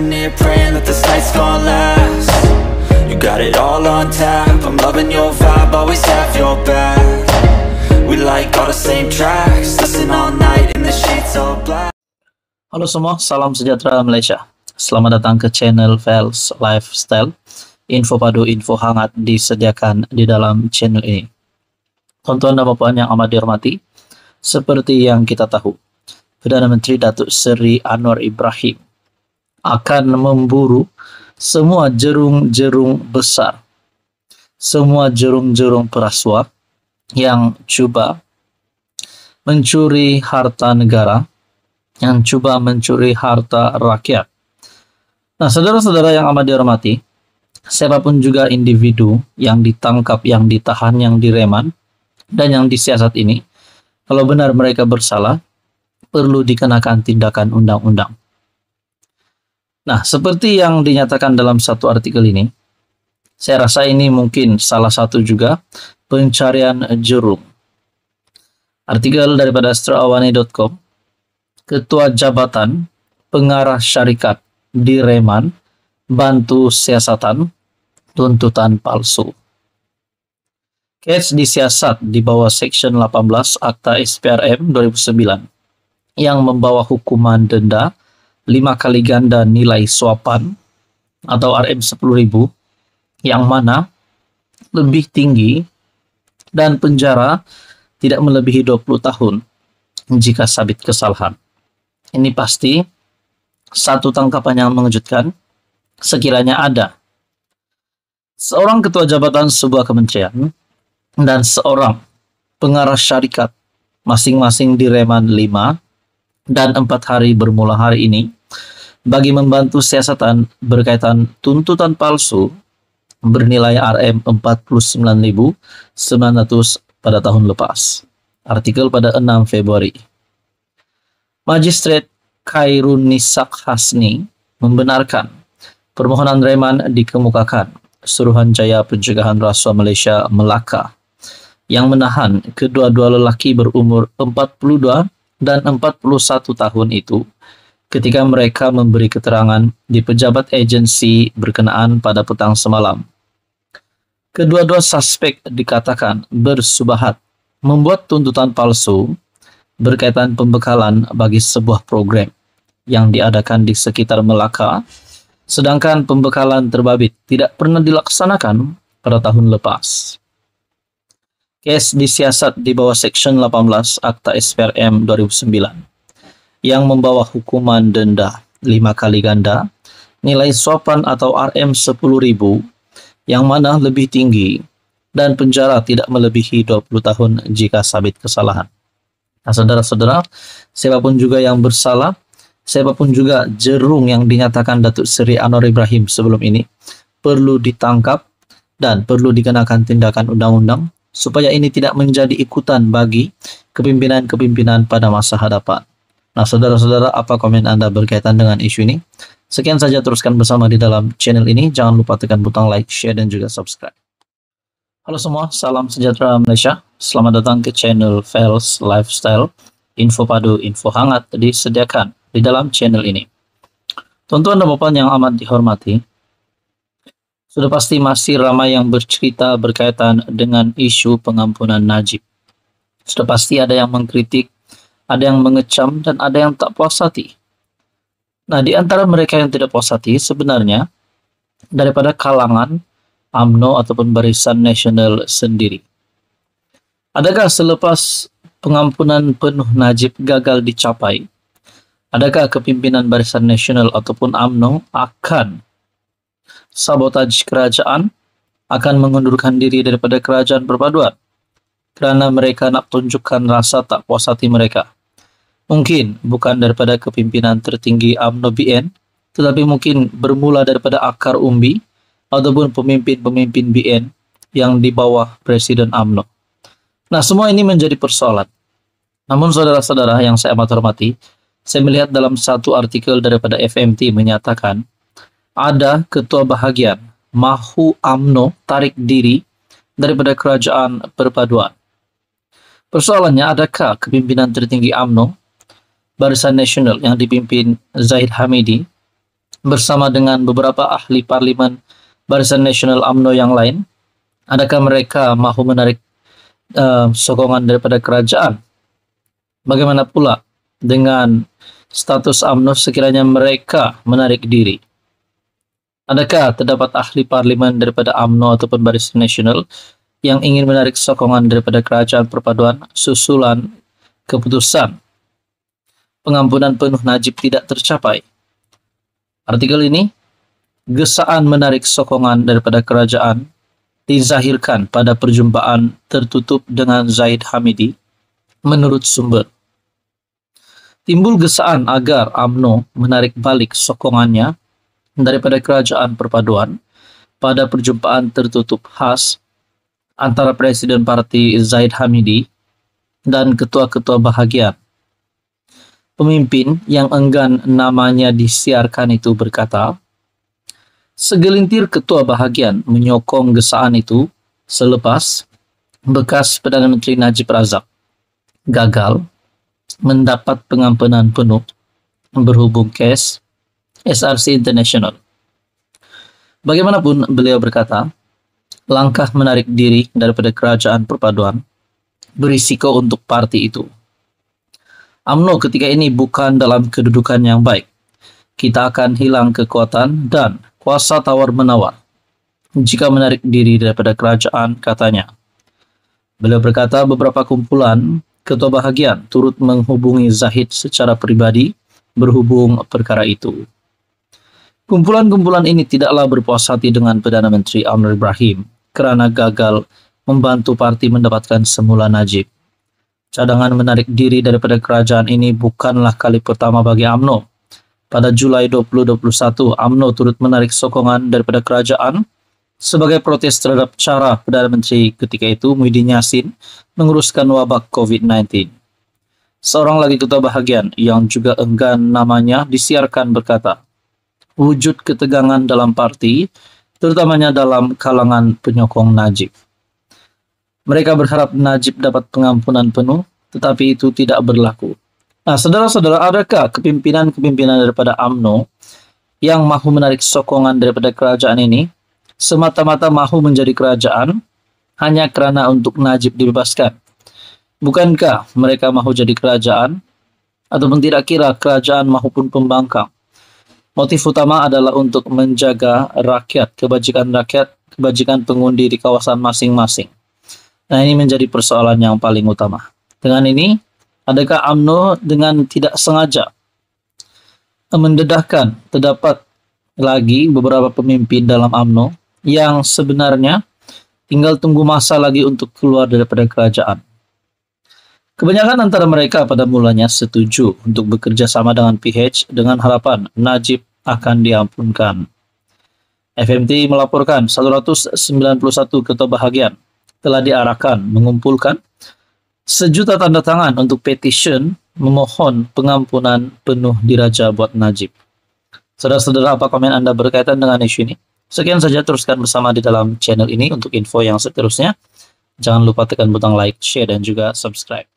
Sitting here praying that this night's gonna last You got it all on tap I'm loving your vibe, always have your back We like all the same tracks Listen all night in the sheets all black Halo semua, salam sejahtera Malaysia. Selamat datang ke channel Vels Lifestyle. Info padu, info hangat disediakan di dalam channel ini. Tonton dan Bapak yang amat dihormati, seperti yang kita tahu, Perdana Menteri Datuk Seri Anwar Ibrahim akan memburu semua jerung-jerung besar, semua jerung-jerung perasuah yang cuba mencuri harta negara yang coba mencuri harta rakyat. Nah, saudara-saudara yang amat dihormati, siapa pun juga individu yang ditangkap, yang ditahan, yang direman, dan yang disiasat ini, kalau benar mereka bersalah, perlu dikenakan tindakan undang-undang. Nah, seperti yang dinyatakan dalam satu artikel ini, saya rasa ini mungkin salah satu juga pencarian jerung. Artikel daripada astrawani.com Ketua Jabatan Pengarah Syarikat di Reman bantu siasatan tuntutan palsu. Case disiasat di bawah Section 18 Akta SPRM 2009 yang membawa hukuman denda 5 kali ganda nilai suapan atau RM 10.000 yang mana lebih tinggi dan penjara tidak melebihi 20 tahun jika sabit kesalahan. Ini pasti satu tangkapan yang mengejutkan sekiranya ada seorang ketua jabatan sebuah kementerian dan seorang pengarah syarikat masing-masing di Reman 5 dan 4 hari bermula hari ini bagi membantu siasatan berkaitan tuntutan palsu bernilai RM 49.900 pada tahun lepas. Artikel pada 6 Februari Magistrat Khairun Nisak Hasni membenarkan permohonan Reman dikemukakan Suruhanjaya Pencegahan Rasuah Malaysia Melaka yang menahan kedua-dua lelaki berumur 42 dan 41 tahun itu ketika mereka memberi keterangan di pejabat agensi berkenaan pada petang semalam. Kedua-dua suspek dikatakan bersubahat membuat tuntutan palsu berkaitan pembekalan bagi sebuah program yang diadakan di sekitar Melaka, sedangkan pembekalan terbabit tidak pernah dilaksanakan pada tahun lepas. Kes disiasat di bawah Section 18 Akta SPRM 2009 yang membawa hukuman denda 5 kali ganda, nilai suapan atau RM 10.000 yang mana lebih tinggi dan penjara tidak melebihi 20 tahun jika sabit kesalahan. Nah, saudara-saudara, siapa pun juga yang bersalah, siapa pun juga jerung yang dinyatakan Datuk Seri Anwar Ibrahim sebelum ini, perlu ditangkap dan perlu dikenakan tindakan undang-undang supaya ini tidak menjadi ikutan bagi kepimpinan-kepimpinan pada masa hadapan. Nah, saudara-saudara, apa komen Anda berkaitan dengan isu ini? Sekian saja teruskan bersama di dalam channel ini. Jangan lupa tekan butang like, share, dan juga subscribe. Halo semua, salam sejahtera Malaysia. Selamat datang ke channel Fels Lifestyle. Info padu, info hangat disediakan di dalam channel ini. Tuan-tuan dan bapak yang amat dihormati, sudah pasti masih ramai yang bercerita berkaitan dengan isu pengampunan Najib. Sudah pasti ada yang mengkritik, ada yang mengecam, dan ada yang tak puas hati. Nah, di antara mereka yang tidak puas hati sebenarnya daripada kalangan AMNO ataupun Barisan Nasional sendiri. Adakah selepas pengampunan penuh Najib gagal dicapai, adakah kepimpinan Barisan Nasional ataupun AMNO akan sabotaj kerajaan, akan mengundurkan diri daripada kerajaan perpaduan kerana mereka nak tunjukkan rasa tak puas hati mereka. Mungkin bukan daripada kepimpinan tertinggi AMNO BN, tetapi mungkin bermula daripada akar umbi ataupun pemimpin-pemimpin BN yang di bawah Presiden AMNO. Nah, semua ini menjadi persoalan. Namun saudara-saudara yang saya amat hormati, saya melihat dalam satu artikel daripada FMT menyatakan ada ketua bahagian mahu AMNO tarik diri daripada kerajaan perpaduan. Persoalannya adakah kepimpinan tertinggi AMNO Barisan Nasional yang dipimpin Zahid Hamidi bersama dengan beberapa ahli parlimen Barisan Nasional AMNO yang lain? Adakah mereka mahu menarik uh, sokongan daripada kerajaan? Bagaimana pula dengan status AMNO sekiranya mereka menarik diri? Adakah terdapat ahli parlimen daripada AMNO ataupun Barisan Nasional yang ingin menarik sokongan daripada kerajaan perpaduan susulan keputusan pengampunan penuh Najib tidak tercapai? Artikel ini, gesaan menarik sokongan daripada kerajaan dizahirkan pada perjumpaan tertutup dengan Zaid Hamidi menurut sumber. Timbul gesaan agar AMNO menarik balik sokongannya daripada kerajaan perpaduan pada perjumpaan tertutup khas antara Presiden Parti Zaid Hamidi dan ketua-ketua bahagian Pemimpin yang enggan namanya disiarkan itu berkata, segelintir ketua bahagian menyokong gesaan itu selepas bekas Perdana Menteri Najib Razak gagal mendapat pengampunan penuh berhubung kes SRC International. Bagaimanapun beliau berkata, langkah menarik diri daripada kerajaan perpaduan berisiko untuk parti itu. UMNO ketika ini bukan dalam kedudukan yang baik. Kita akan hilang kekuatan dan kuasa tawar-menawar jika menarik diri daripada kerajaan, katanya. Beliau berkata beberapa kumpulan ketua bahagian turut menghubungi Zahid secara pribadi berhubung perkara itu. Kumpulan-kumpulan ini tidaklah berpuas hati dengan Perdana Menteri Amr Ibrahim kerana gagal membantu parti mendapatkan semula Najib. Cadangan menarik diri daripada kerajaan ini bukanlah kali pertama bagi AMNO. Pada Julai 2021, AMNO turut menarik sokongan daripada kerajaan sebagai protes terhadap cara Perdana Menteri ketika itu Muhyiddin Yassin menguruskan wabak COVID-19. Seorang lagi ketua bahagian yang juga enggan namanya disiarkan berkata, wujud ketegangan dalam parti, terutamanya dalam kalangan penyokong Najib. Mereka berharap Najib dapat pengampunan penuh, tetapi itu tidak berlaku. Nah, saudara-saudara, adakah kepimpinan-kepimpinan daripada AMNO yang mahu menarik sokongan daripada kerajaan ini semata-mata mahu menjadi kerajaan hanya kerana untuk Najib dibebaskan? Bukankah mereka mahu jadi kerajaan ataupun tidak kira kerajaan maupun pembangkang? Motif utama adalah untuk menjaga rakyat, kebajikan rakyat, kebajikan pengundi di kawasan masing-masing. Nah ini menjadi persoalan yang paling utama. Dengan ini, adakah AMNO dengan tidak sengaja mendedahkan terdapat lagi beberapa pemimpin dalam AMNO yang sebenarnya tinggal tunggu masa lagi untuk keluar daripada kerajaan. Kebanyakan antara mereka pada mulanya setuju untuk bekerja sama dengan PH dengan harapan Najib akan diampunkan. FMT melaporkan 191 ketua bahagian telah diarahkan mengumpulkan sejuta tanda tangan untuk petition memohon pengampunan penuh diraja buat Najib. Saudara-saudara, apa komen Anda berkaitan dengan isu ini? Sekian saja, teruskan bersama di dalam channel ini untuk info yang seterusnya. Jangan lupa tekan butang like, share, dan juga subscribe.